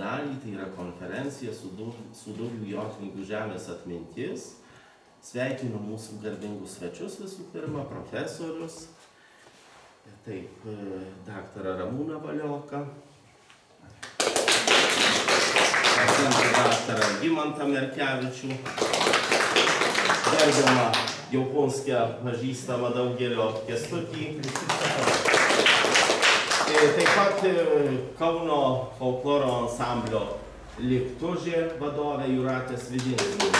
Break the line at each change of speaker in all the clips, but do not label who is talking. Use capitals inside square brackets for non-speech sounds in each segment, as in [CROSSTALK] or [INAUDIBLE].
dalį, tai yra konferencija Suduvių Jotvingių žemės atmintis. Sveikinu mūsų garbingus svečius visų pirma, profesorius, taip, daktarą Ramūną Valioką, daktarą Gimantą Merkevičių, gerbiamą Jauponskę pažįstamą daugelio kestutį. Taip pat Kauno folkloro ansamblio Liktužė vadovė Juratė Svidinskė.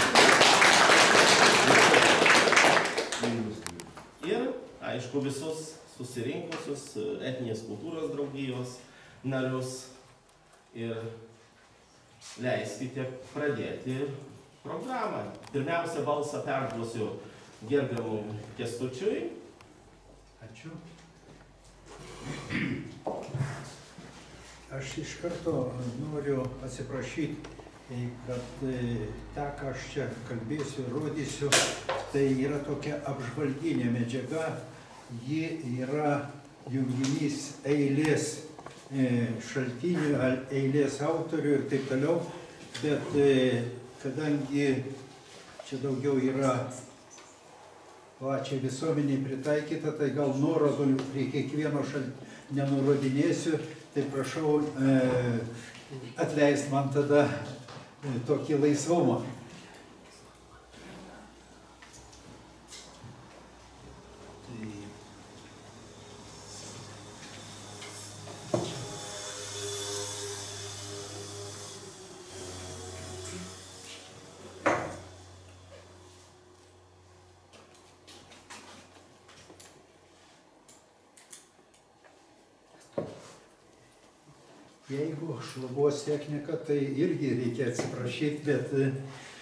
Ir, aišku, visus susirinkusius etinės kultūros draugijos narius. Ir leiskite pradėti programą. Pirmiausia, balsą perduosiu gerbiamui Kestučiui.
Ačiū. Aš iš karto noriu atsiprašyti, kad tą, ką aš čia kalbėsiu, rodysiu, tai yra tokia apžvalginė medžiaga, ji yra junginys eilės šaltinių, eilės autorių ir taip toliau, bet kadangi čia daugiau yra plačiai visuomeniai pritaikyta, tai gal nuorodų prie kiekvieno šaltinio nenurodinėsiu, tai prašau e, atleist man tada e, tokį laisvumą. Tai Jeigu šlubuos technika, tai irgi reikia atsiprašyti, bet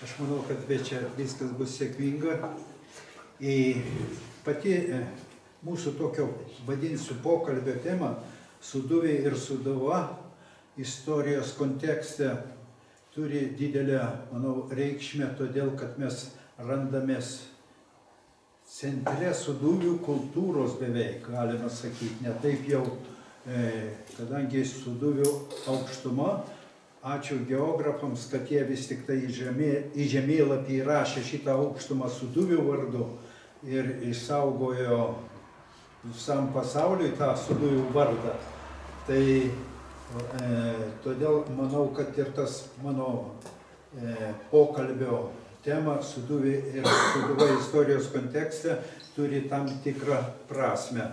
aš manau, kad bet čia viskas bus sėkminga. Į pati mūsų tokio, vadinsiu, pokalbio tema Suduvė ir Suduva istorijos kontekste turi didelę, manau, reikšmę, todėl kad mes randamės centre Suduvių kultūros beveik, galima sakyti, ne taip jau kadangi Suduvių aukštuma, ačiū geografams, kad jie vis tik tai į žemėlapį įrašė šitą aukštumą Suduvių vardu ir išsaugojo visam pasauliui tą Suduvių vardą. Tai e, todėl manau, kad ir tas mano e, pokalbio tema Suduvė ir Suduva istorijos kontekste turi tam tikrą prasme.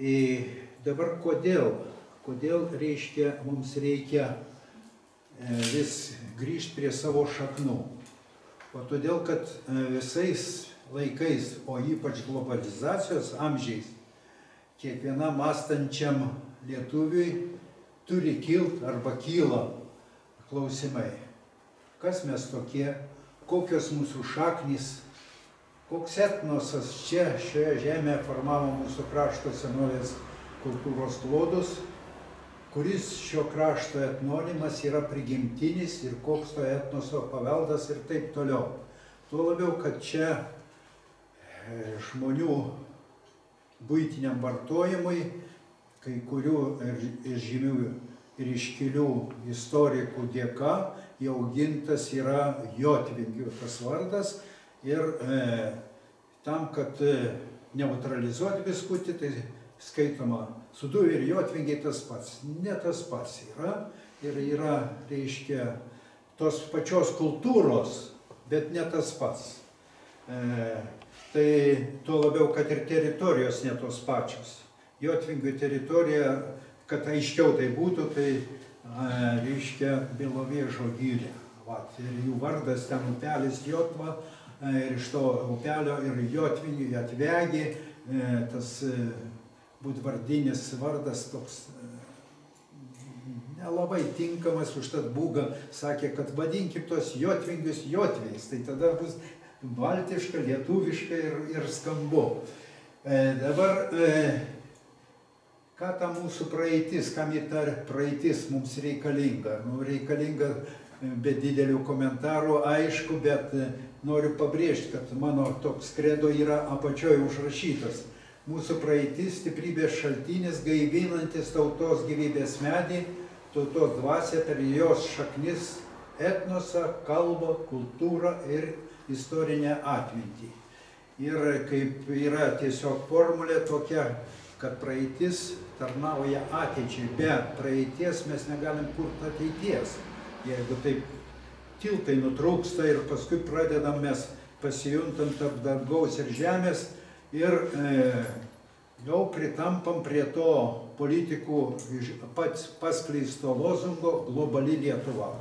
Ir dabar kodėl? Kodėl reiškia, mums reikia vis grįžti prie savo šaknų? O todėl, kad visais laikais, o ypač globalizacijos amžiais, kiekvienam mąstančiam lietuviui turi kilt arba kyla klausimai. Kas mes tokie, kokios mūsų šaknys, koks etnosas čia, šioje žemėje formavo mūsų krašto senovės kultūros klodus, kuris šio krašto etnonimas yra prigimtinis ir koks to etnoso paveldas ir taip toliau. Tuo labiau, kad čia žmonių būtiniam vartojimui, kai kurių žymių ir iškilių istorikų dėka, jau gintas yra Jotvingių tas vardas, Ir e, tam, kad neutralizuoti biskutį, tai skaitoma suduvė ir jotvingiai tas pats. Ne tas pats yra. Ir yra, reiškia, tos pačios kultūros, bet ne tas pats. E, tai tuo labiau, kad ir teritorijos ne tos pačios. Jotvingių teritorija, kad aiškiau tai būtų, tai e, reiškia Bilovėžo gyrė. Vat, ir jų vardas ten upelis Jotva, ir iš to upelio ir Jotvinį atvegė, tas būdvardinis vardas toks nelabai tinkamas, užtat būga sakė, kad vadinkim tos Jotvingius Jotviais, tai tada bus baltiška, lietuviška ir, ir skambu. E, dabar, e, ką ta mūsų praeitis, kam į tą praeitis mums reikalinga? Nu, reikalinga be didelių komentarų, aišku, bet noriu pabrėžti, kad mano toks kredo yra apačioje užrašytas. Mūsų praeitis stiprybės šaltinis, gaivinantis tautos gyvybės medį, tautos dvasia per jos šaknis etnosą, kalbą, kultūrą ir istorinę atmintį. Ir kaip yra tiesiog formulė tokia, kad praeitis tarnauja ateičiai. Be praeities mes negalim kurti ateities. Jeigu taip tiltai nutrūksta ir paskui pradedam mes pasijuntam tarp dangaus ir žemės ir e, jau pritampam prie to politikų pats paskleisto lozungo globali Lietuva.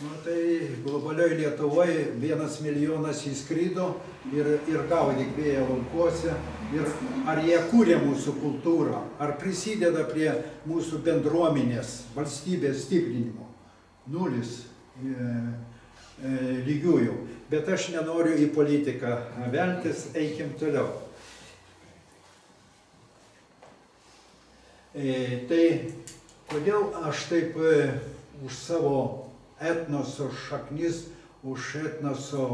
Nu, tai globalioj Lietuvoje vienas milijonas įskrydo ir, ir gaudyk vėją laukuose. Ir ar jie kūrė mūsų kultūrą, ar prisideda prie mūsų bendruomenės, valstybės stiprinimo. Nulis e, lygiųjų. Bet aš nenoriu į politiką veltis, eikim toliau. E, tai kodėl aš taip e, už savo etnoso šaknis, už etnoso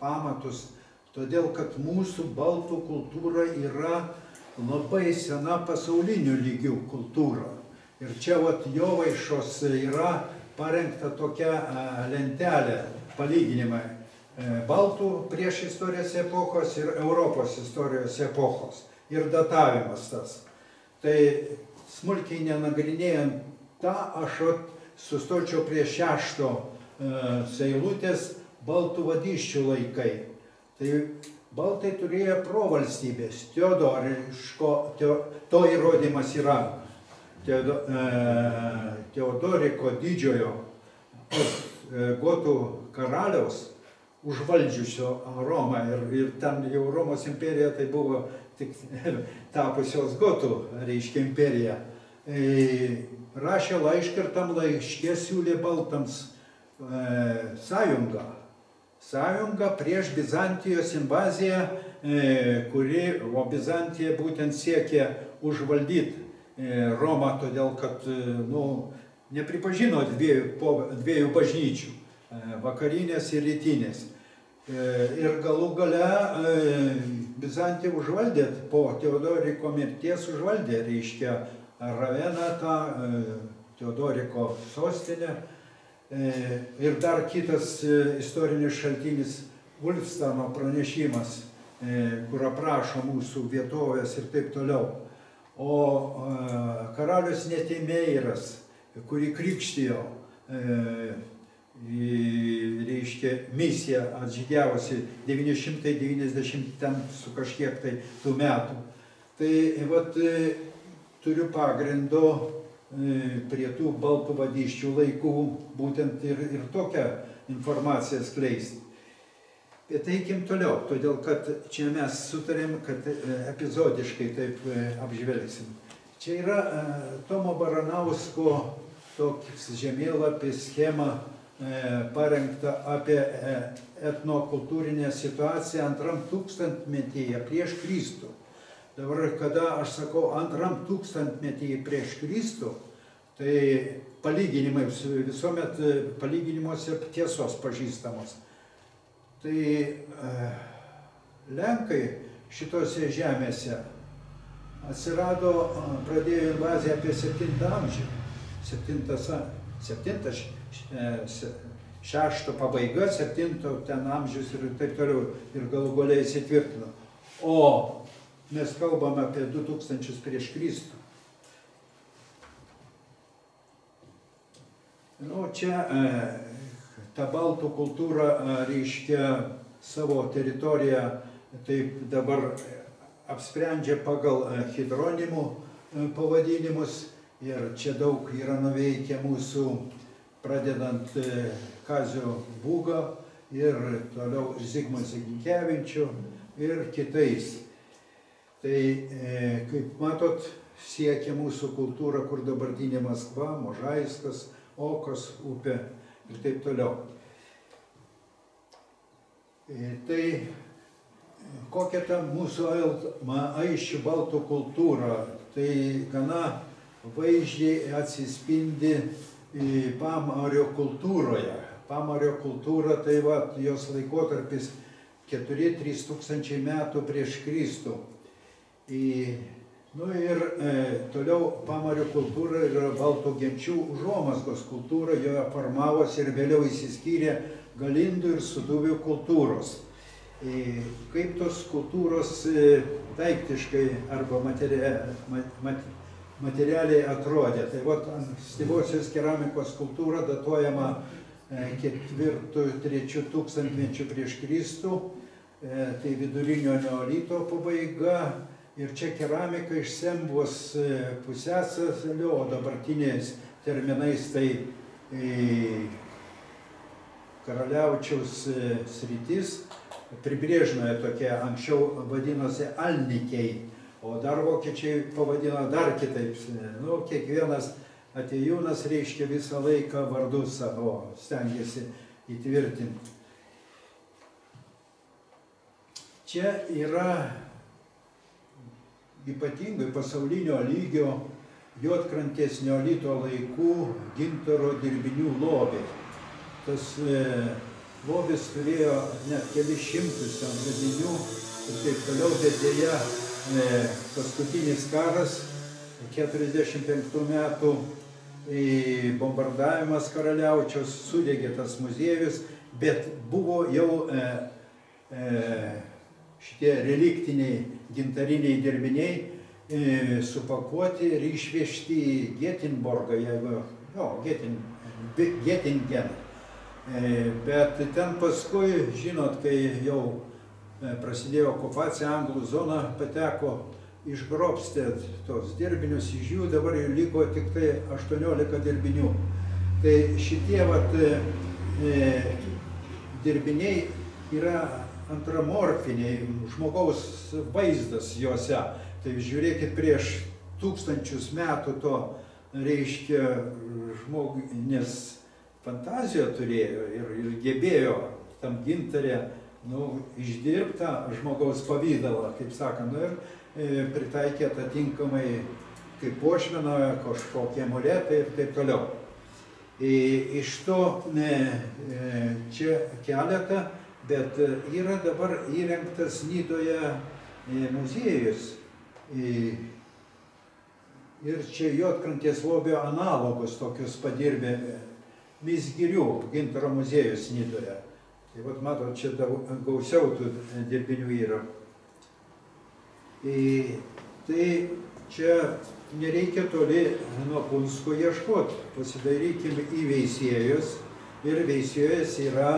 pamatus, todėl kad mūsų baltų kultūra yra labai sena pasaulinių lygių kultūra. Ir čia vat Jovaišos yra parengta tokia lentelė, palyginimai e, baltų prieš istorijos epochos ir Europos istorijos epochos. Ir datavimas tas. Tai smulkiai nenagrinėjant tą, aš sustočiau prie šešto e, eilutės baltų vadyščių laikai. Tai baltai turėjo provalstybės, teodoriško, teo, to įrodymas yra Teodoriko didžiojo e, gotų karaliaus užvaldžiusio Romą ir, ir ten jau Romos imperija tai buvo tik [LAUGHS] tapusios gotų, reiškia, imperija. E, rašė laišką ir tam laiškė siūlė baltams e, sąjungą. Sąjunga prieš Bizantijos invaziją, e, kuri, o Bizantija būtent siekė užvaldyti e, Romą, todėl kad e, nu, nepripažino dviejų, po, dviejų bažnyčių e, - vakarinės ir rytinės. Ir galų gale Bizantija užvaldė, po Teodoriko mirties užvaldė, reiškia, Raveną tą Teodoriko sostinę. Ir dar kitas istorinis šaltinis Ulfstano pranešimas, kur aprašo mūsų vietovės ir taip toliau. O karalius Netimeiras, kurį krikštijo reiškia, misija atžygiavusi 990 ten su kažkiek tai tų metų. Tai vat, turiu pagrindo prie tų baltų vadyščių laikų būtent ir, ir tokią informaciją skleisti. Bet eikim toliau, todėl kad čia mes sutarėm, kad epizodiškai taip apžvelgsim. Čia yra Tomo Baranausko toks žemėlapis, schema parengta apie etnokultūrinę situaciją antram tūkstantmetyje prieš Kristų. Dabar, kada aš sakau antram tūkstantmetyje prieš Kristų, tai palyginimai visuomet palyginimuose tiesos pažįstamos. Tai e, Lenkai šitose žemėse atsirado, pradėjo invaziją apie 7 amžių. 7, 7 šešto pabaiga, septinto ten amžius ir taip toliau ir galų galiai įsitvirtino. O mes kalbame apie 2000 prieš Kristų. Nu, čia e, ta baltų kultūra reiškia savo teritoriją, taip dabar apsprendžia pagal hidronimų pavadinimus ir čia daug yra nuveikę mūsų pradedant e, Kazio Būgą ir toliau Zigmą Ziginkevičių ir kitais. Tai, e, kaip matot, siekia mūsų kultūra, kur dabartinė Maskva, Možaiskas, Okos upė ir taip toliau. E, tai kokia ta mūsų aiščių baltų kultūra, tai gana vaizdžiai atsispindi pamario kultūroje. Pamario kultūra tai va, jos laikotarpis 4-3 tūkstančiai metų prieš Kristų. Nu ir e, toliau pamario kultūra yra baltų genčių užuomasgos kultūra, joje formavosi ir vėliau įsiskyrė galindų ir suduvių kultūros. E, kaip tos kultūros e, daiktiškai arba materia, mat, materialiai atrodė. Tai vat ankstyvosios keramikos kultūra datuojama e, ketvirtų, trečių tūkstantmečių prieš Kristų, e, tai vidurinio neolito pabaiga, Ir čia keramika iš Sembos e, pusėsalio, o dabartiniais terminais tai e, karaliaučiaus e, sritis, pribrėžnoje tokia, anksčiau vadinosi Alnikiai, o dar vokiečiai pavadino dar kitaip. Nu, kiekvienas atėjūnas reiškia visą laiką vardu savo, stengiasi įtvirtinti. Čia yra ypatingai pasaulinio lygio juodkrantės neolito laikų gintaro dirbinių lobiai. Tas e, lobis turėjo net kelis šimtus ten radinių ir taip toliau, bet dėja e, paskutinis karas 45 metų e, bombardavimas karaliaučiaus sudegė tas muziejus, bet buvo jau e, e, šitie reliktiniai gintariniai dirbiniai e, supakuoti ir išvežti į Getinborgą, jeigu, jo, Getin, Getingen. E, bet ten paskui, žinot, kai jau e, prasidėjo okupacija, anglų zona pateko, išgrobstė tos dirbinius, iš jų dabar jau liko tik tai 18 dirbinių. Tai šitie vat, e, dirbiniai yra antramorfiniai, žmogaus vaizdas juose. Tai žiūrėkit prieš tūkstančius metų to, reiškia, žmoginės fantaziją turėjo ir, ir gebėjo tam gintarė nu, išdirbtą žmogaus pavydalą, kaip sakant, nu, ir e, pritaikė atitinkamai kaip pošmena, kažkokie amuletai ir taip toliau. Iš to e, čia keletą bet e, yra dabar įrengtas Nydoje e, muziejus. E, ir čia Jotkrantės lobio analogus tokius padirbė Misgirių gintaro muziejus Nydoje. Tai vat matot, čia gausiau tų dirbinių yra. Tai čia nereikia toli nuo Punsko ieškoti. Pasidarykime į veisėjus. Ir veisėjas yra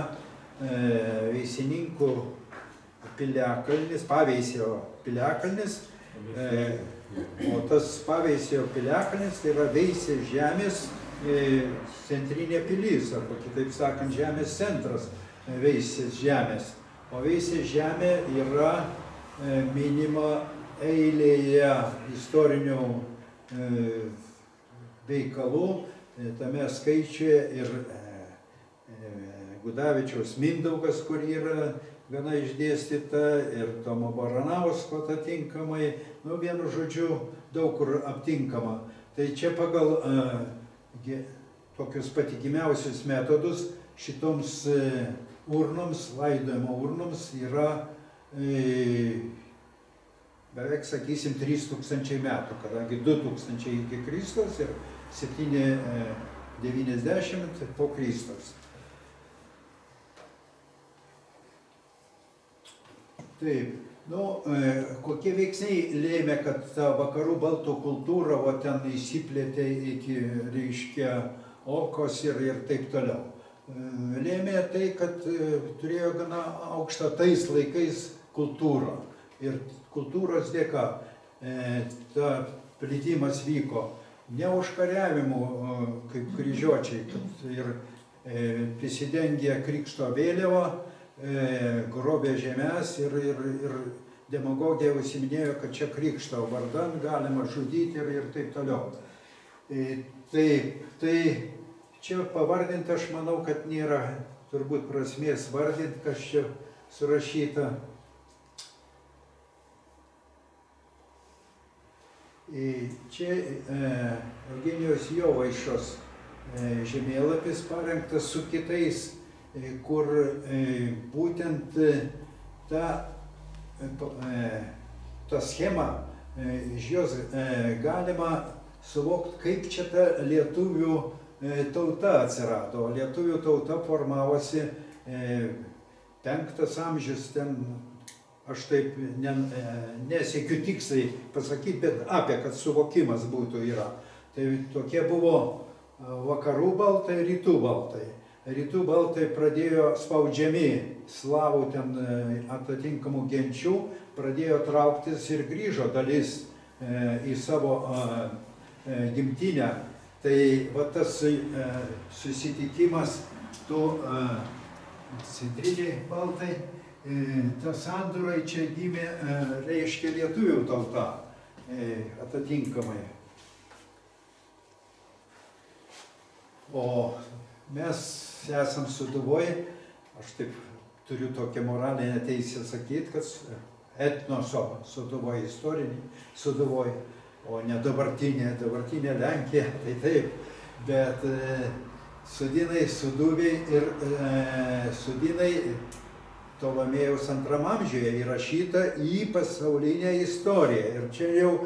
veisininkų piliakalnis, paveisėjo piliakalnis, e, o tas paveisėjo piliakalnis tai yra veisė žemės e, centrinė pilis, arba kitaip sakant, žemės centras veisės žemės. O veisės žemė yra minima eilėje istorinių veikalų, tame skaičiuje ir Gudavičiaus Mindaugas, kur yra gana išdėstyta, ir Tomo Baranausko atitinkamai, nu vienu žodžiu, daug kur aptinkama. Tai čia pagal uh, tokius patikimiausius metodus šitoms uh, urnoms, laidojimo urnoms yra uh, beveik, sakysim, 3000 metų, kadangi 2000 iki Kristus ir 790 po Kristus. Taip. Nu, e, kokie veiksniai lėmė, kad ta vakarų baltų kultūra va, ten įsiplėtė iki, reiškia, okos ir, ir taip toliau. E, lėmė tai, kad e, turėjo gana aukštą tais laikais kultūrą. Ir kultūros dėka ta plėtimas vyko ne užkariavimu, kaip kryžiuočiai, kad ir prisidengė krikšto vėliavą, grobė žemės ir, ir, ir demagogija užsiminėjo, kad čia krikšto vardan galima žudyti ir, ir taip toliau. E, tai, tai čia pavardinti aš manau, kad nėra turbūt prasmės vardinti, kas čia surašyta. E, čia e, Eugenijos Jovaišos e, žemėlapis parengtas su kitais E, kur e, būtent e, ta, ta schema e, iš jos e, galima suvokti, kaip čia ta lietuvių e, tauta atsirado. Lietuvių tauta formavosi penktas amžius, ten aš taip ne, nesiekiu tiksliai pasakyti, bet apie, kad suvokimas būtų yra. Tai tokie buvo vakarų baltai, rytų baltai. Rytų baltai pradėjo spaudžiami slavų ten atitinkamų genčių, pradėjo trauktis ir grįžo dalis į savo E, gimtinę. Tai va tas e, susitikimas, e, centriniai baltai, ta sandūrai čia gimė, reiškia lietuvių tauta atitinkamai. O mes esam suduvoje, aš taip turiu tokią moralinę teisę sakyti, kad etnoso suduvoje, istorinį suduvoje o ne dabartinė, dabartinė Lenkija, [LAUGHS] tai taip, bet e, sudinai, suduviai ir e, sudinai Tolomėjaus antram amžiuje įrašyta į pasaulinę istoriją. Ir čia jau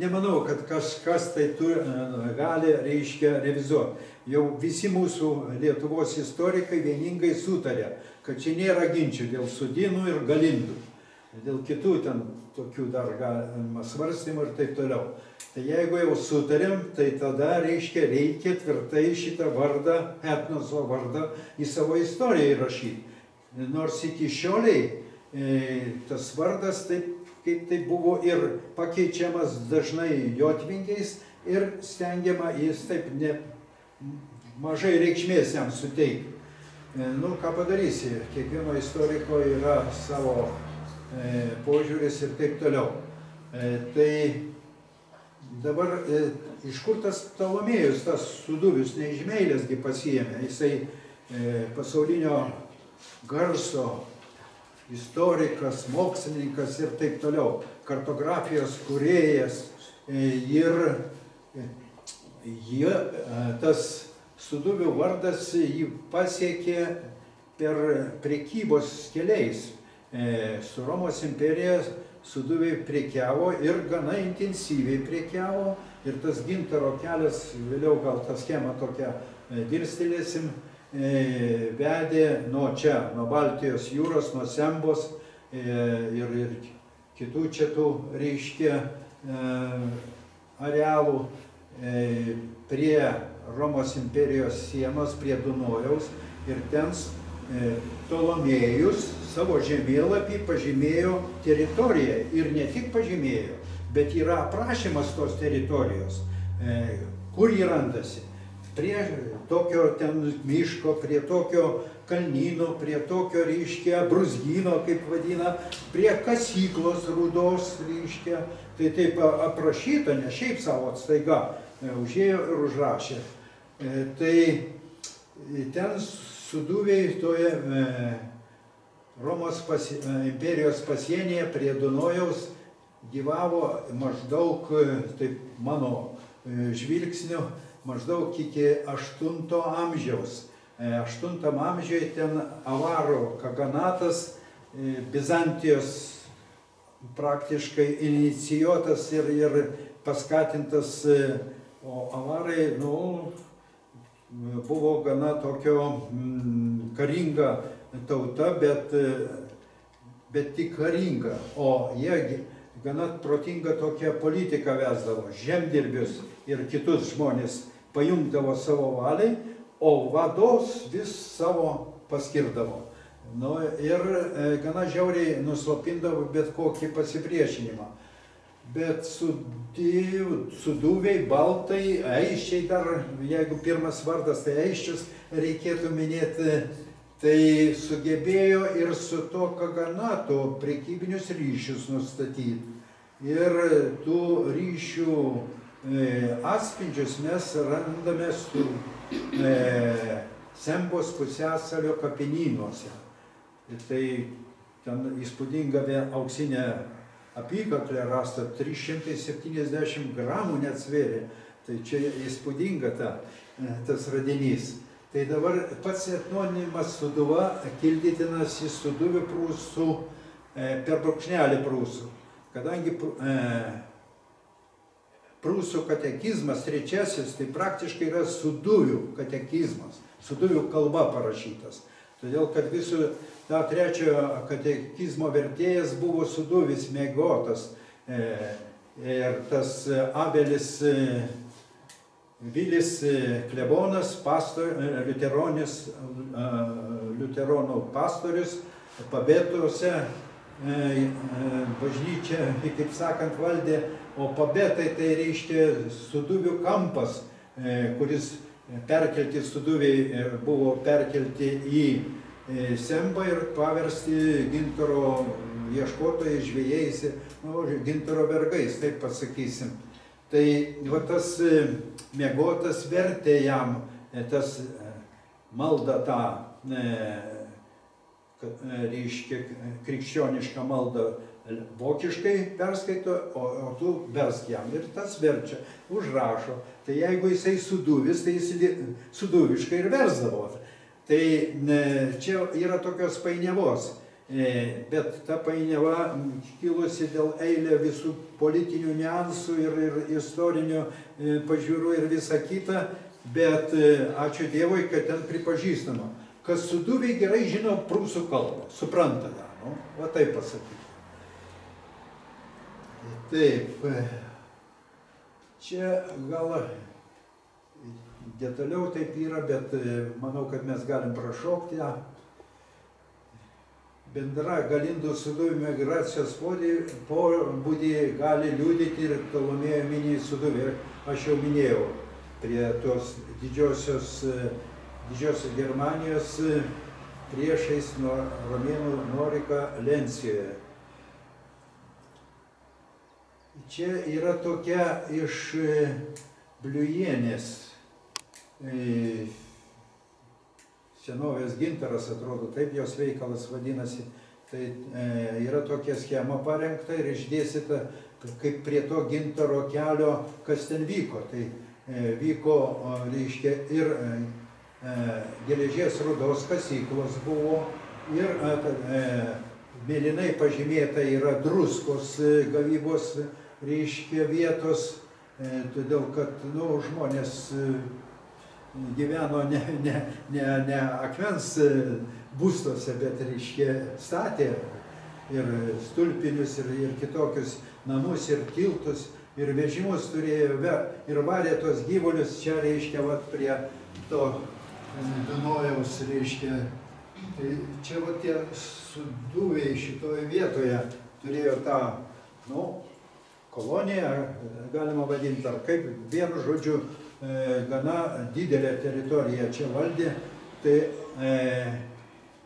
nemanau, kad kažkas tai tu, e, gali, reiškia, revizuoti. Jau visi mūsų Lietuvos istorikai vieningai sutarė, kad čia nėra ginčių dėl sudinų ir galindų. Dėl kitų ten tokių dar galima svarstymų ir taip toliau. Tai jeigu jau sutarėm, tai tada reiškia, reikia tvirtai šitą vardą, etnoso vardą į savo istoriją įrašyti. Nors iki šioliai e, tas vardas taip, kaip tai buvo ir pakeičiamas dažnai jotvingiais ir stengiama jis taip ne, mažai reikšmės jam suteikti. E, nu, ką padarysi, kiekvieno istoriko yra savo E, požiūris ir taip toliau. E, tai dabar e, iš kur tas Talomėjus, tas suduvius, ne iš meilėsgi pasijėmė, jisai pasaulinio garso istorikas, mokslininkas ir taip toliau, kartografijos kuriejas ir jie, tas suduvių vardas jį pasiekė per prekybos keliais. E, su Romos imperija suduviai priekiavo ir gana intensyviai priekiavo ir tas gintaro kelias, vėliau gal tą schemą tokią e, dirstelėsim, e, vedė nuo čia, nuo Baltijos jūros, nuo Sembos ir, ir kitų čia tų reiškia arealų prie Romos imperijos sienos, prie Dunojaus ir ten Tolomėjus savo žemėlapį pažymėjo teritoriją ir ne tik pažymėjo, bet yra aprašymas tos teritorijos, e, kur jį randasi. Prie tokio ten miško, prie tokio kalnyno, prie tokio, reiškia, brusgyno, kaip vadina, prie kasyklos rudos, reiškia, tai taip aprašyta, ne šiaip savo staiga e, užėjo ir užrašė. E, tai ten suduviai toje Romos pasi, e, imperijos pasienyje prie Dunojaus gyvavo maždaug, e, taip mano e, žvilgsniu, maždaug iki 8 amžiaus. 8 amžiuje ten Avaro kaganatas, Bizantijos praktiškai inicijuotas ir, ir paskatintas, o Avarai, nu, buvo gana tokio mm, karinga tauta, bet, bet tik karinga. O jie gana protingą tokią politiką vesdavo. Žemdirbius ir kitus žmonės pajungdavo savo valiai, o vados vis savo paskirdavo. Nu, ir e, gana žiauriai nuslopindavo bet kokį pasipriešinimą. Bet suduviai, baltai, aiščiai dar, jeigu pirmas vardas tai aiščius, reikėtų minėti tai sugebėjo ir su to kaganatu prekybinius ryšius nustatyti. Ir tų ryšių e, atspindžius mes randame su e, Sembos pusėsalio kapinynuose. Ir tai ten įspūdinga auksinė apykaklė rasta 370 gramų net svėrė. Tai čia įspūdinga ta, e, tas radinys. Tai dabar pats etnonimas suduva kildytinas į suduvių prūsų e, per brūkšnelį prūsų. kadangi e, prūsų katekizmas trečiasis, tai praktiškai yra suduvių katekizmas, suduvių kalba parašytas. Todėl, kad visų tą trečiojo katekizmo vertėjas buvo suduvis mėgotas. E, ir tas Abelis e, Vilis e, klebonas, pastor, e, liuteronis, e, liuteronų pastorius, pabėtuose bažnyčia, [LAUGHS] kaip sakant, valdė, o pabetai tai reiškia suduvių kampas, kuris perkelti suduviai buvo perkelti į Sembą ir paversti gintaro ieškotojai, žvėjais, nu, gintaro vergais, taip pasakysim. Tai va tas mėgotas vertė jam tas maldą tą reiškia krikščionišką maldą vokiškai perskaito, o, o tu versk jam. Ir tas verčia, užrašo. Tai jeigu jisai suduvis, tai jis suduviškai ir versdavo. Tai čia yra tokios painiavos. E, bet ta painiava kilusi dėl eilė visų politinių niansų ir, ir istorinių e, pažiūrų ir visa kita. Bet e, ačiū Dievui, kad ten pripažįstama kas suduviai gerai žino prūsų kalbą, supranta ją, nu, va taip pasakyti. Taip, čia gal detaliau taip yra, bet manau, kad mes galim prašokti ją. Bendra galindų suduvių migracijos pobūdį gali liūdyti ir Tolomėjo mini suduvė. Aš jau minėjau prie tos didžiosios Didžiosios Germanijos priešais nuo Romėnų Norika Lencijoje. Čia yra tokia iš e, Bliujienės e, senovės gintaras, atrodo, taip jos veikalas vadinasi. Tai e, yra tokia schema parengta ir išdėsita, kaip prie to gintaro kelio, kas ten vyko. Tai vyko, reiškia, ir geležies rūdos kasyklos buvo ir e, e, mėlynai pažymėta yra druskos gavybos reiškia vietos, todėl kad nu, žmonės gyveno ne, ne, ne, ne akmens būstuose, bet reiškia statė ir stulpinius, ir, ir kitokius namus, ir tiltus, ir vežimus turėjo, ir varė tos gyvulius čia reiškia vat, prie to Dunojaus, reiškia, tai čia va tie suduviai šitoje vietoje turėjo tą, nu, koloniją, galima vadinti, ar kaip, vienu žodžiu, e, gana didelę teritoriją čia valdė, tai e,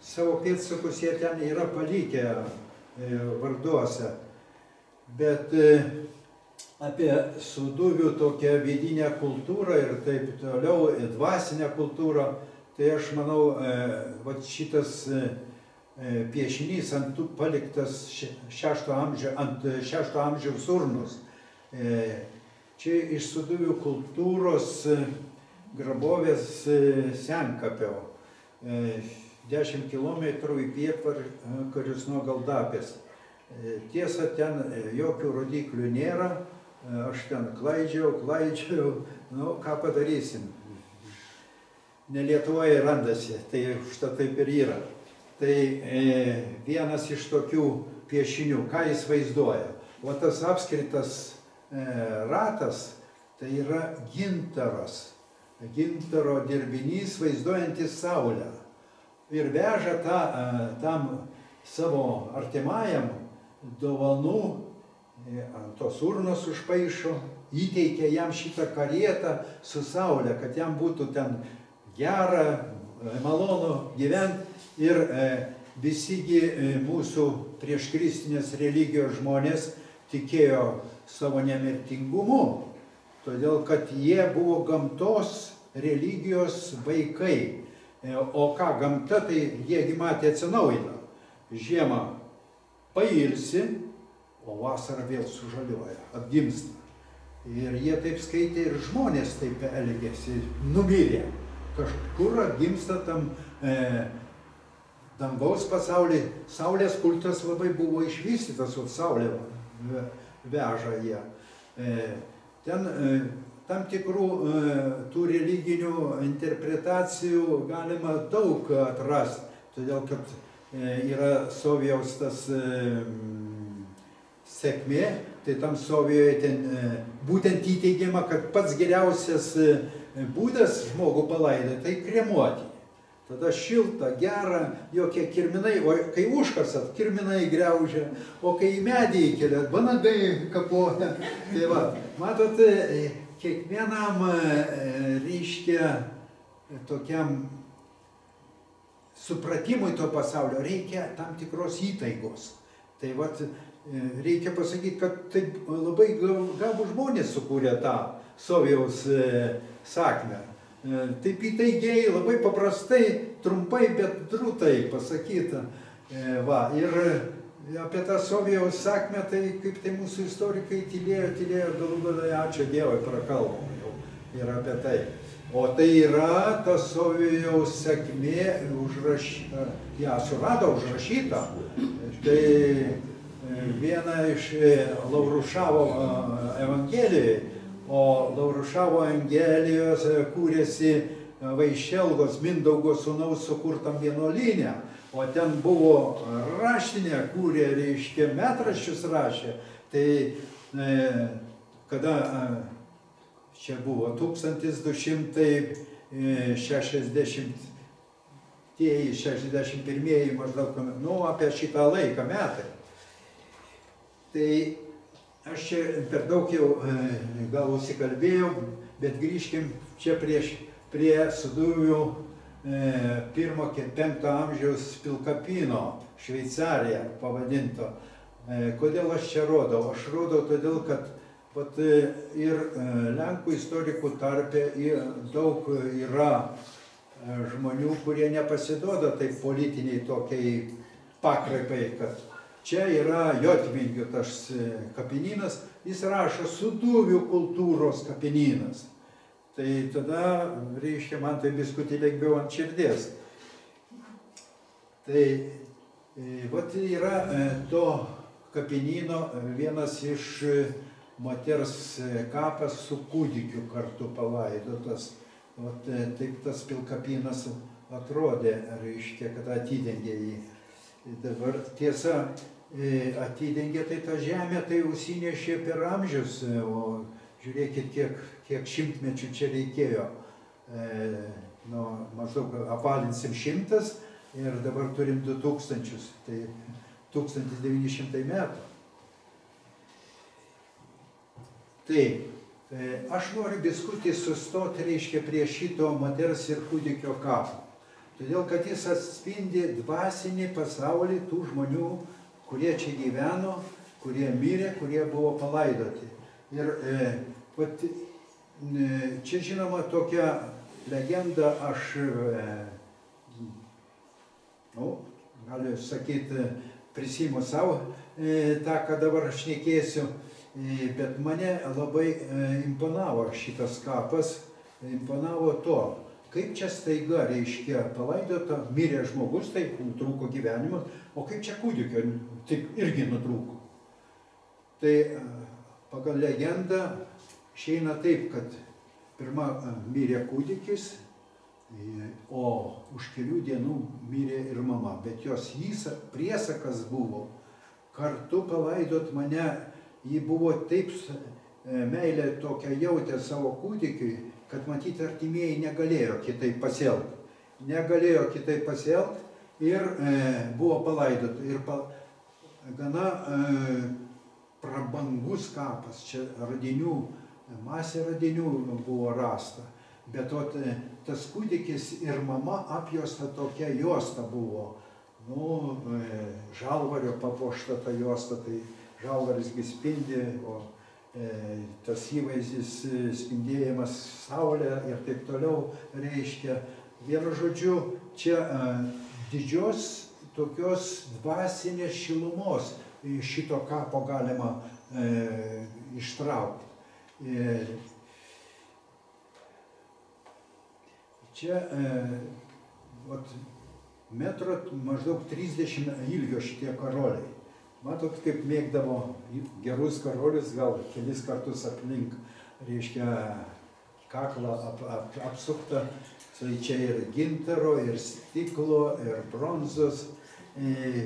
savo pėdsakus jie ten yra palikę e, varduose. Bet e, apie suduvių tokią vidinę kultūrą ir taip toliau, dvasinę kultūrą, tai aš manau, e, va šitas e, e, piešinys ant tų paliktas šešto amžio, ant šešto amžiaus urnus. Čia iš suduvių kultūros grabovės senkapio. 10 km į pietvarius nuo Galdapės. Tiesa, ten jokių rodiklių nėra, aš ten klaidžiau, klaidžiau, nu ką padarysim. Ne Lietuvoje randasi, tai užtat taip ir yra. Tai e, vienas iš tokių piešinių, ką jis vaizduoja. O tas apskritas e, ratas, tai yra gintaras. Gintaro dirbinys vaizduojantis Saulę. Ir veža tą, e, tam savo artimajam dovanų ant tos urnos užpaišo, įteikia jam šitą karietą su saulė, kad jam būtų ten gera, malonu gyventi ir e, visigi e, mūsų prieškristinės religijos žmonės tikėjo savo nemirtingumu, todėl kad jie buvo gamtos religijos vaikai. E, o ką gamta, tai jiegi matė atsinaujina. Žiemą pailsi, o vasarą vėl sužaliuoja, atgimsta. Ir jie taip skaitė ir žmonės taip elgėsi, numirė. Kažkur atgimsta tam e, dangaus pasaulyje. Saulės kultas labai buvo išvystytas, o Saulė ve- veža jie. E, Ten e, tam tikrų e, tų religinių interpretacijų galima daug atrasti, todėl kad e, yra Sovijaus tas e, sėkmė, tai tam Sovijoje ten e, būtent įteigiama, kad pats geriausias e, būdas žmogų palaidoti, tai kremuoti. Tada šilta, gera, jokie kirminai, o kai užkasat, kirminai greužia, o kai į medį įkeliat, vanagai kapoja. Tai va, matot, e, kiekvienam reiškia tokiam supratimui to pasaulio reikia tam tikros įtaigos. Tai vat reikia pasakyti, kad taip labai gabų žmonės sukūrė tą Sovijaus e, sakmę. E, Taip įtaigiai, labai paprastai, trumpai, bet drūtai pasakyta. E, Va, ir apie tą Sovijaus sakmę, tai kaip tai mūsų istorikai tylėjo, tylėjo, galų galai ačiū Dievui prakalbom jau ir apie tai. O tai yra ta Sovijaus sėkmė užrašyta, ją surado užrašyta. Tai e, viena iš e, Laurušavo e, Evangelijai, o Laurušavo Evangelijos e, kūrėsi Vaišelgos Mindaugo sūnaus sukurtam vienuolynę, o ten buvo raštinė, kūrė, reiškia, metraščius rašė. Tai kada čia buvo 1260 tieji 61 maždaug, nu, apie šitą laiką metai. Tai aš čia per daug jau e, gal užsikalbėjau, bet grįžkim čia prieš, prie suduvių e, pirmo, penkto amžiaus pilkapino, Šveicarija pavadinto. E, kodėl aš čia rodau? Aš rodau todėl, kad vat, e, ir Lenkų istorikų tarpe daug yra žmonių, kurie nepasiduoda taip politiniai tokiai pakraipai, kad čia yra Jotvingių tas e, kapinynas, jis rašo suduvių kultūros kapinynas. Tai tada, reiškia, man tai biskutį lengviau ant širdies. Tai e, vat yra e, to kapinyno vienas iš moters kapas su kūdikiu kartu palaidotas. Vat taip tas pilkapinas atrodė, reiškia, kad atidengė jį. Dabar tiesa, atidengė tai tą žemę, tai užsinešė per amžius, e, o žiūrėkit, kiek, kiek šimtmečių čia reikėjo. E, nu, maždaug apvalinsim šimtas ir dabar turim du tūkstančius, tai 1900 metų. Tai e, aš noriu biskutį sustoti, reiškia, prie šito moters ir kūdikio kapo. Todėl, kad jis atspindi dvasinį pasaulį tų žmonių, kurie čia gyveno, kurie mirė, kurie buvo palaidoti. Ir e, vat, e, čia žinoma tokia legenda, aš, e, nu, galiu sakyti, prisimu savo e, tą, ką dabar aš nekėsiu, e, bet mane labai e, imponavo šitas kapas, imponavo to, kaip čia staiga, reiškia, palaidota, mirė žmogus, taip nutrūko gyvenimas, o kaip čia kūdikio, taip irgi nutrūko. Tai e, pagal legendą išeina taip, kad pirmą e, mirė kūdikis, o už kelių dienų mirė ir mama, bet jos jis priesakas buvo kartu palaidot mane, ji buvo taip e, meilę tokią jautė savo kūdikiui, kad matyti artimieji negalėjo kitaip pasielgti. Negalėjo kitaip pasielgti ir e, buvo palaidot. Ir pa, gana e, prabangus kapas, čia radinių, masė radinių buvo rasta. Bet e, tas kūdikis ir mama apjosta tokia juosta buvo. Nu, e, žalvario papuošta ta juosta, tai žalvarisgi spindi, o tas įvaizdis e, spindėjimas saulė ir taip toliau reiškia. Vienu žodžiu, čia e, didžios tokios dvasinės šilumos iš šito kapo galima e, ištraukti. E, čia e, vat, metro maždaug 30 ilgio šitie karoliai. Matot, kaip mėgdavo gerus karolius, gal kelis kartus aplink, reiškia, kaklą ap, ap, apsuktą. Tai čia ir gintaro, ir stiklo, ir bronzos. E,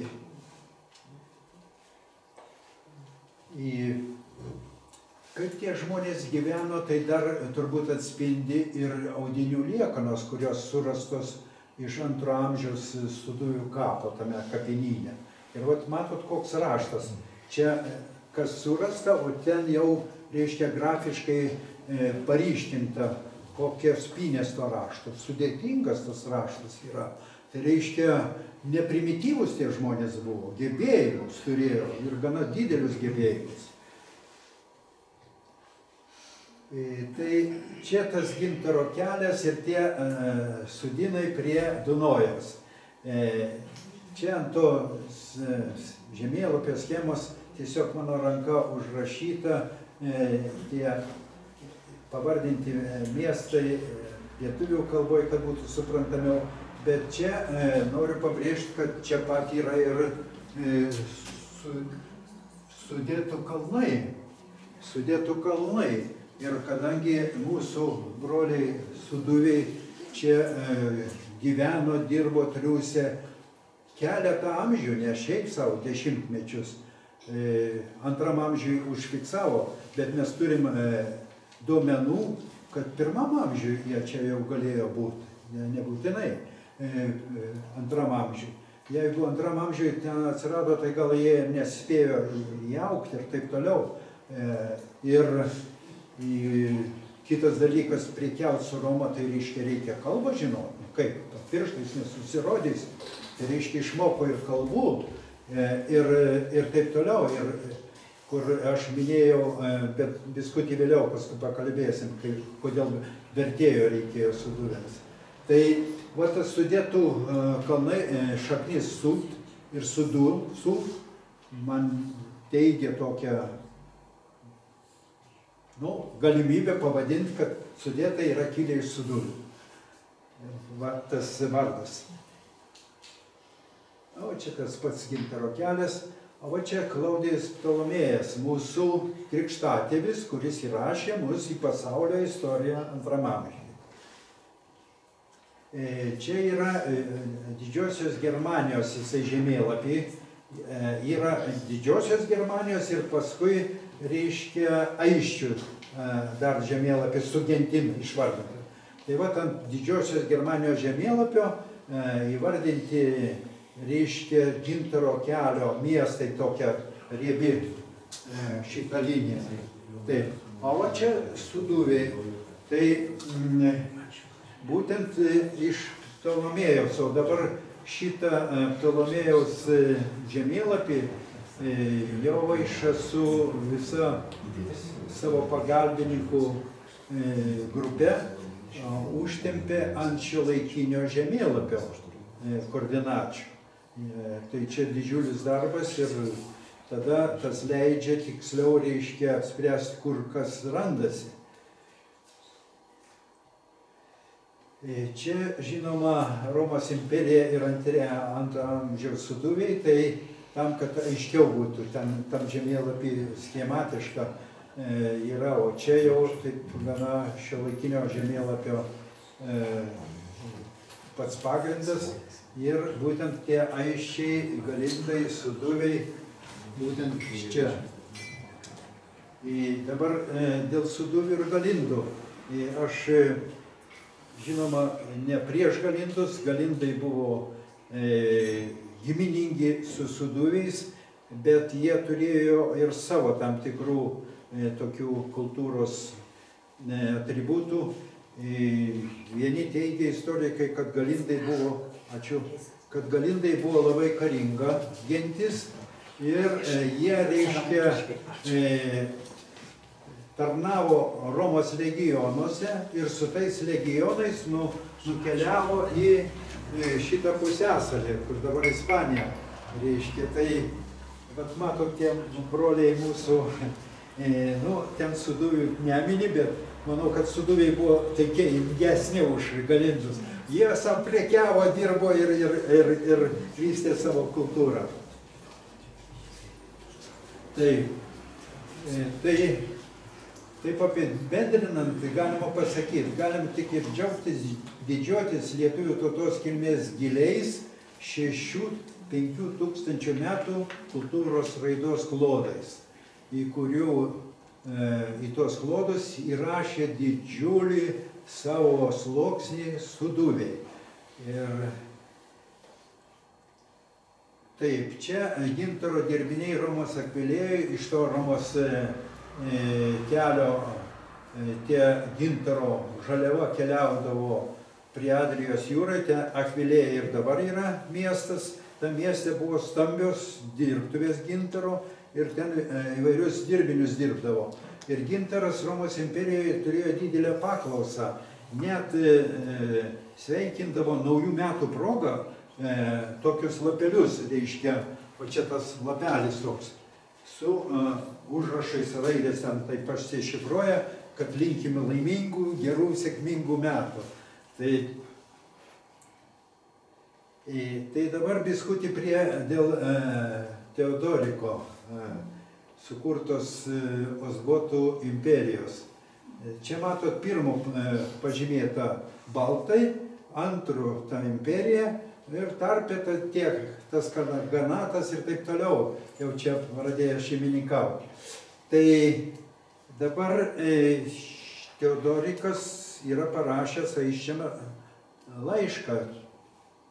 į, kaip tie žmonės gyveno, tai dar turbūt atspindi ir audinių liekanos, kurios surastos iš antro amžiaus suduvių kapo tame kapinyne. Ir vat matot, koks raštas. Čia kas surasta, o ten jau, reiškia, grafiškai e, paryškinta, kokios spynės to rašto. Sudėtingas tas raštas yra. Tai reiškia, neprimityvus tie žmonės buvo, gebėjimus turėjo ir gana didelius gebėjimus. E, tai čia tas gintaro kelias ir tie e, sudinai prie Dunojaus. E, Čia ant to žemėlapio schemos tiesiog mano ranka užrašyta e, tie pavardinti e, miestai e, lietuvių kalboje, kad būtų suprantamiau. Bet čia e, noriu pabrėžti, kad čia pat yra ir e, su, sudėtų kalnai. Sudėtų kalnai. Ir kadangi mūsų broliai suduviai čia e, gyveno, dirbo triūsė, keletą amžių, ne šiaip savo dešimtmečius, e, antram amžiui užfiksavo, bet mes turim e, duomenų, kad pirmam amžiui jie čia jau galėjo būti, ne, nebūtinai e, antram amžiui. Jeigu antram amžiui ten atsirado, tai gal jie nespėjo įaukti ir taip toliau. Ir kitas dalykas, priekiauti su Roma, tai reiškia reikia kalbą žinoti, kaip, pirštais nesusirodys Tai reiškia išmoko ir kalbų e, ir, ir taip toliau. Ir, kur aš minėjau, e, bet biskutį vėliau paskui pakalbėsim, kai, kodėl vertėjo reikėjo suduvėms. Tai va tas sudėtų e, kalnai, šaknis sūt ir sudu, sūt, man teigia tokią nu, galimybę pavadinti, kad sudėta yra kilę iš sudų. Va tas vardas. O čia tas pats gintaro kelias, o va čia Klaudijas Ptolomėjas, mūsų krikštatėvis, kuris įrašė mus į pasaulio istoriją antram amžiui. E, čia yra e, didžiosios Germanijos jisai žemėlapį, e, yra didžiosios Germanijos ir paskui reiškia aiščių dar žemėlapį su gentim išvardinti. Tai va ant didžiosios Germanijos žemėlapio įvardinti reiškia gintaro kelio miestai tokia riebi e, šitą liniją. Taip. O va čia suduviai. Tai m, mm, būtent e, iš Ptolomėjaus, o dabar šitą e, Ptolomėjaus žemėlapį Jovaiša su visa savo pagalbininkų grupe užtempė ant šio laikinio žemėlapio koordinačių. E, tai čia didžiulis darbas ir tada tas leidžia tiksliau reiškia spręsti, kur kas randasi. E, čia žinoma Romos imperija ir antro amžiaus suduviai, tai tam, kad aiškiau būtų, ten, tam žemėlapį schematiška e, yra, o čia jau taip gana šio laikinio žemėlapio e, pats pagrindas ir būtent tie aiščiai, galindai, suduviai, būtent čia. Ir dabar e, dėl suduvių ir galindų. Aš, e, žinoma, ne prieš galindus, galindai buvo e, giminingi su suduviais, bet jie turėjo ir savo tam tikrų e, tokių kultūros e, atributų. E, vieni teigia istorikai, kad galindai buvo ačiū, kad Galindai buvo labai karinga gentis ir e, jie, reiškia, e, tarnavo Romos legionuose ir su tais legionais nu, nukeliavo į šitą pusęsalį, kur dabar Ispanija. Reiškia, tai, bet matot, tie broliai mūsų, nu, ten suduvių nemini, bet manau, kad suduviai buvo taikiai ilgesni už galindus. Jie sam prekiavo, dirbo ir, ir, ir, ir vystė savo kultūrą. Taip. E, Tai taip apibendrinant, tai galima pasakyti, galim tik ir džiaugtis, didžiuotis lietuvių tautos kilmės giliais šešių, penkių tūkstančių metų kultūros raidos klodais, į kurių, į tuos klodus įrašė didžiulį savo sluoksnį suduviai. Ir Taip, čia gintaro dirbiniai Romos akvilėjai, iš to Romos e, e, kelio e, tie gintaro žaliava keliaudavo prie Adrijos jūrai, ten akvilėjai ir dabar yra miestas, tam mieste buvo stambios dirbtuvės gintaro ir ten e, įvairius dirbinius dirbdavo. Ir gintaras Romos imperijoje turėjo didelę paklausą, net e, e, sveikindavo naujų metų progą tokius lapelius, reiškia, o čia tas lapelis toks, su užrašais raidės ten taip išsišifruoja, kad linkime laimingų, gerų, sėkmingų metų. Tai, tai dabar biskutį prie dėl e, Teodoriko e, sukurtos e, Osgotų imperijos. E, Čia matot pirmo pažymėta baltai, antro ta imperija ir tarpė ta tiek tas kana- ganatas ir taip toliau, jau čia pradėjo šeimininkauti. Tai dabar Teodorikas yra parašęs aiščiame laišką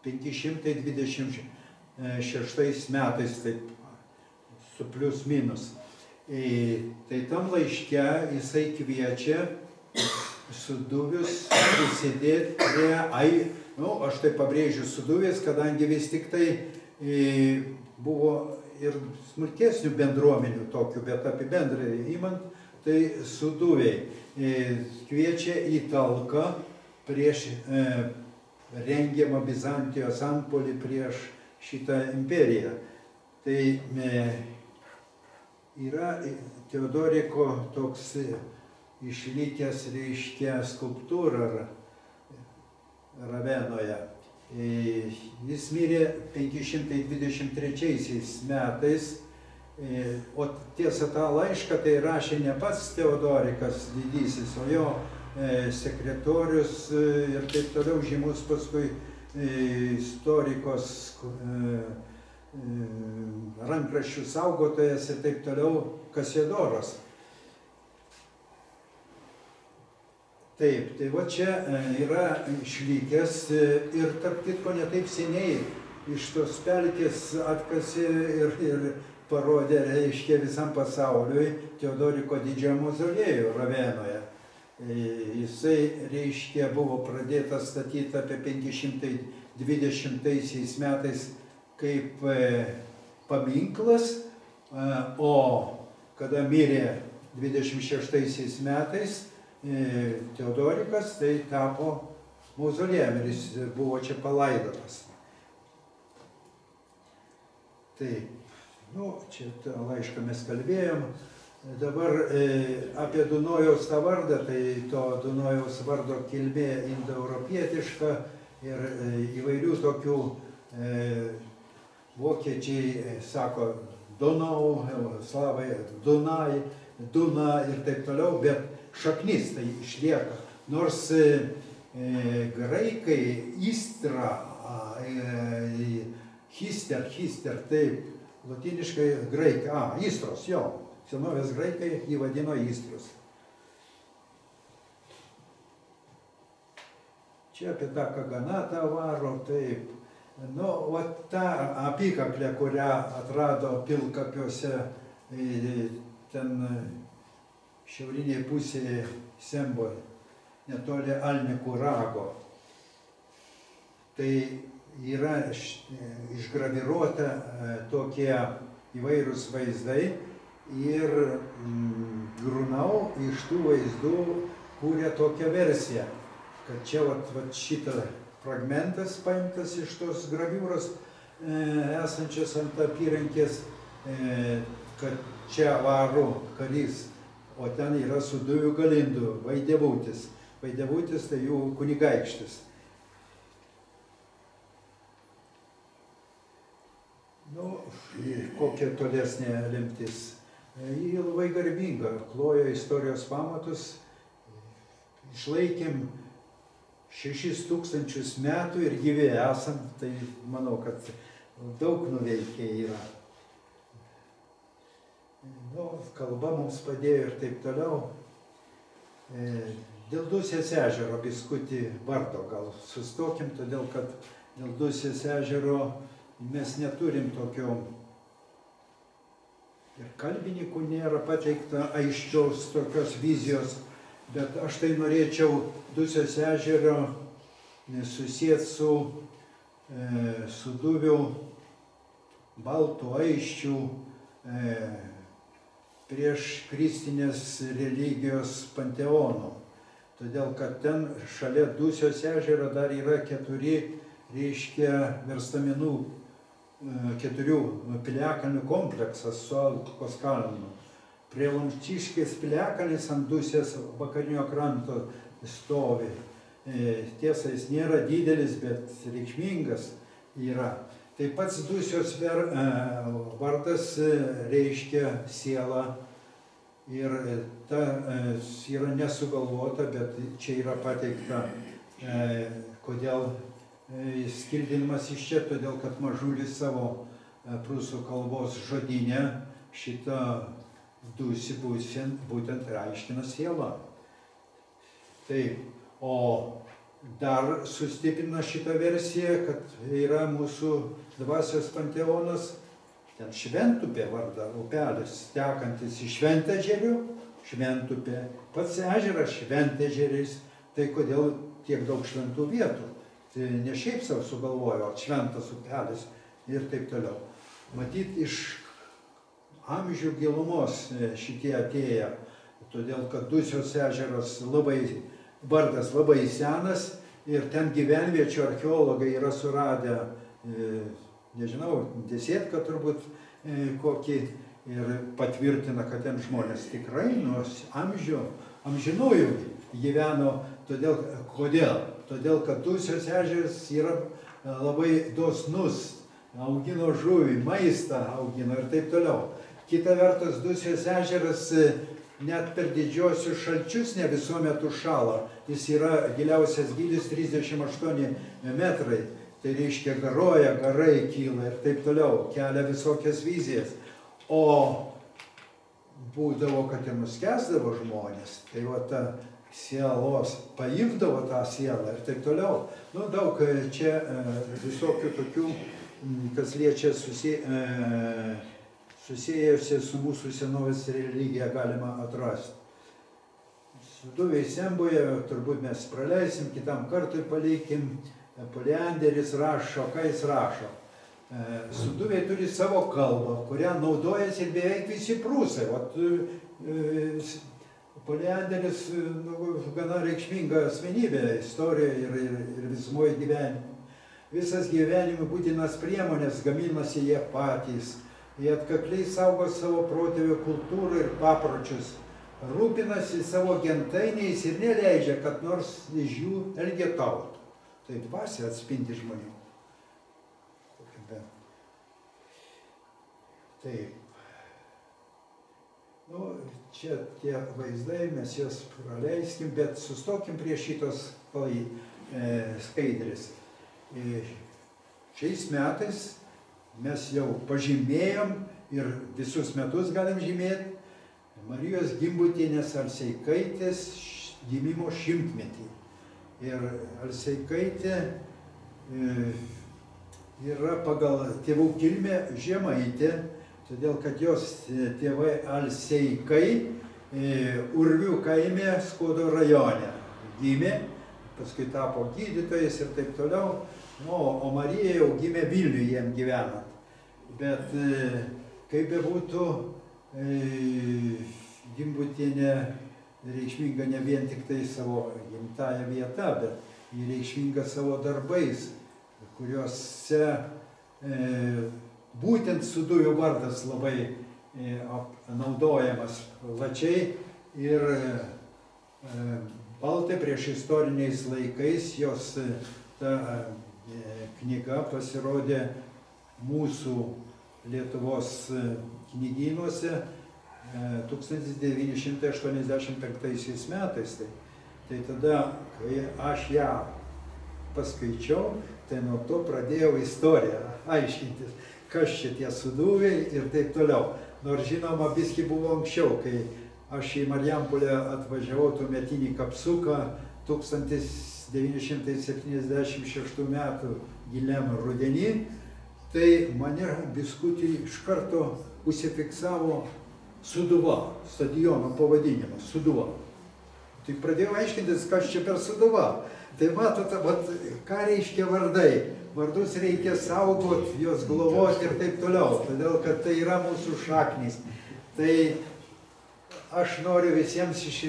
526 metais, taip su plius minus. E, Tai tam laiške jisai kviečia suduvius prisidėti prie, ai, nu, aš tai pabrėžiu suduvės, kadangi vis tik tai e, buvo ir smulkesnių bendruomenių tokių, bet apibendrai įmant, tai suduviai e, kviečia į talką prieš e, rengiamą Bizantijos antpolį prieš šitą imperiją. Tai e, yra Teodoriko toks išlikęs, reiškia, skulptūra Ra- Ravenoje. E, Jis mirė 523 metais, e, o tiesa tą laišką tai rašė ne pats Teodorikas didysis, o jo e, sekretorius e, ir taip toliau žymus paskui e, istorikos e, e, rankraščių saugotojas ir taip toliau Kasiedoras. Taip, tai va čia e, yra išlikęs e, ir tarp kitko netaip seniai iš tos pelkės atkasi ir, ir parodė, reiškia, visam pasauliui Teodoriko didžiojo mauzoliejų Ravenoje. E, Jisai, reiškia, buvo pradėtas statyti apie 520 metais kaip e, paminklas, e, o kada mirė 26 metais e, Teodorikas, tai tapo mauzoliejumi ir jis buvo čia palaidotas. Taip, nu, čia tą laišką mes kalbėjom. Dabar e, apie Dunojaus tą vardą, tai to Dunojaus vardo kilmė indoeuropietiška ir e, įvairių tokių e, vokiečiai e, sako Donau, slavai Dunai, Duna ir taip toliau, bet šaknis tai išlieka. Nors e, e, graikai Istra, e, Hister, Hister, taip, latiniškai graikai, a, Istros, jo, senovės graikai jį vadino Istrus. Čia apie tą kaganatą varo, taip. Nu, o ta apykaklė, kurią atrado pilkapiuose, e, ten e, šiaurinėje pusėje Sembo, netoli Alnikų rago. Tai yra iš- išgraviruota e, tokie įvairūs vaizdai ir mm, Grunau iš tų vaizdų kūrė tokią versiją, kad čia vat, vat šitą fragmentas paimtas iš tos graviūros e, esančios ant apyrankės, e, kad čia varo karys, o ten yra su dujų galindu Vaidevutis. Vaidevutis tai jų kunigaikštis. Nu, kokia tolesnė lemtis. Ji labai garbinga, klojo istorijos pamatus, išlaikėm šešis tūkstančius metų ir gyvi esam, tai manau, kad daug nuveikė yra. Nu, kalba mums padėjo ir taip toliau. E, dėl Dusės ežero biskutį vardo gal sustokim, todėl kad dėl Dusės ežero mes neturim tokio ir kalbininkų nėra pateikta aiškios tokios vizijos, bet aš tai norėčiau Dusės ežero susijęs su e, Suduvių baltų aiščių e, prieš kristinės religijos panteonų. Todėl, kad ten šalia Dusios ežero dar yra keturi, reiškia, verstaminų e, keturių piliakalnių kompleksas su Alkos kalnu. Prie Lamčiškės piliakalnis ant Dusės vakarinio kranto stovi. E, tiesa, jis nėra didelis, bet reikšmingas yra. Tai pats Dusios ver, e, vardas e, reiškia sielą ir ta yra nesugalvota, bet čia yra pateikta, kodėl skildinimas iš čia, todėl kad mažulis savo prūsų kalbos žodinę šitą dusi būtent reiškina sielą. Taip, o dar sustiprina šitą versiją, kad yra mūsų dvasios panteonas, ten Šventupė varda, upelis, tekantis iš Šventežerių, Šventupė, pats ežeras Šventežeris, tai kodėl tiek daug šventų vietų? Tai ne šiaip savo sugalvojo, šventas upelis ir taip toliau. Matyt, iš amžių gilumos šitie atėję, todėl kad Dusios ežeras labai vardas labai senas ir ten gyvenviečių archeologai yra suradę, e, nežinau, desėtką turbūt e, kokį ir patvirtina, kad ten žmonės tikrai nuo amžių, amžinųjų gyveno, todėl, kodėl? Todėl, kad Tusios ežeras yra e, labai dosnus, augino žuvį, maistą augino ir taip toliau. Kita vertus, Dusijos ežeras net per didžiosius šalčius ne visuomet užšala. Jis yra giliausias gylis 38 metrai. Tai reiškia garoja, garai kyla ir taip toliau, kelia visokias vizijas. O būdavo, kad ir nuskesdavo žmonės, tai va ta sielos paimdavo tą sielą ir taip toliau. Nu, daug čia e, visokių tokių, kas liečia susi, e, susijęjusi su mūsų senovės religija galima atrasti. Suduviai Semboje turbūt mes praleisim, kitam kartui palikim, Polianderis rašo, ką jis rašo. E, Suduviai turi savo kalbą, kurią naudojasi ir beveik visi prūsai. Vat, e, Polianderis nu, gana reikšminga asmenybė istorijoje ir, ir, ir visumoje gyvenime. Visas gyvenimui būtinas priemonės gaminasi jie patys Jie atkakliai saugo savo protėvių kultūrą ir papročius, rūpinasi savo gentainiais ir neleidžia, kad nors iš jų elgetautų. Tai dvasia atspindi žmonių. Taip. Nu, čia tie vaizdai, mes juos praleiskim, bet sustokim prie šitos e, skaidrės. E, šiais metais mes jau pažymėjom ir visus metus galim žymėti Marijos Gimbutienės Alseikaitės gimimo šimtmetį. Ir Alseikaitė e, yra pagal tėvų kilmę žemaitė, todėl kad jos tėvai Alseikai e, Urvių kaime Skuodo rajone gimė, paskui tapo gydytojas ir taip toliau. Nu, o Marija jau gimė Vilniuje jiem gyvenant bet e, kaip bebūtų, e, Gimbutienė reikšminga ne vien tik tai savo gimtaja vieta, bet ji reikšminga savo darbais, kuriuose e, būtent suduvių vardas labai naudojamas plačiai ir Baltai prieš istoriniais laikais jos ta knyga pasirodė mūsų Lietuvos e, knygynuose 1985 metais. Tai, tai tada, kai aš ją paskaičiau, tai nuo to pradėjau istoriją aiškintis, kas čia tie sudūviai ir taip toliau. Nors žinoma, biski buvo anksčiau, kai aš į Marijampolę atvažiavau tuometinį kapsuką 1976 metų giliam rudenį, tai mane biskutį iš karto užsifiksavo Suduva, stadiono pavadinimas, Suduva. Tai pradėjau aiškintis, kas čia per Suduva. Tai matote, vat, ką reiškia vardai. Vardus reikia saugoti, juos globoti ir taip toliau, todėl kad tai yra mūsų šaknys. Tai aš noriu visiems iš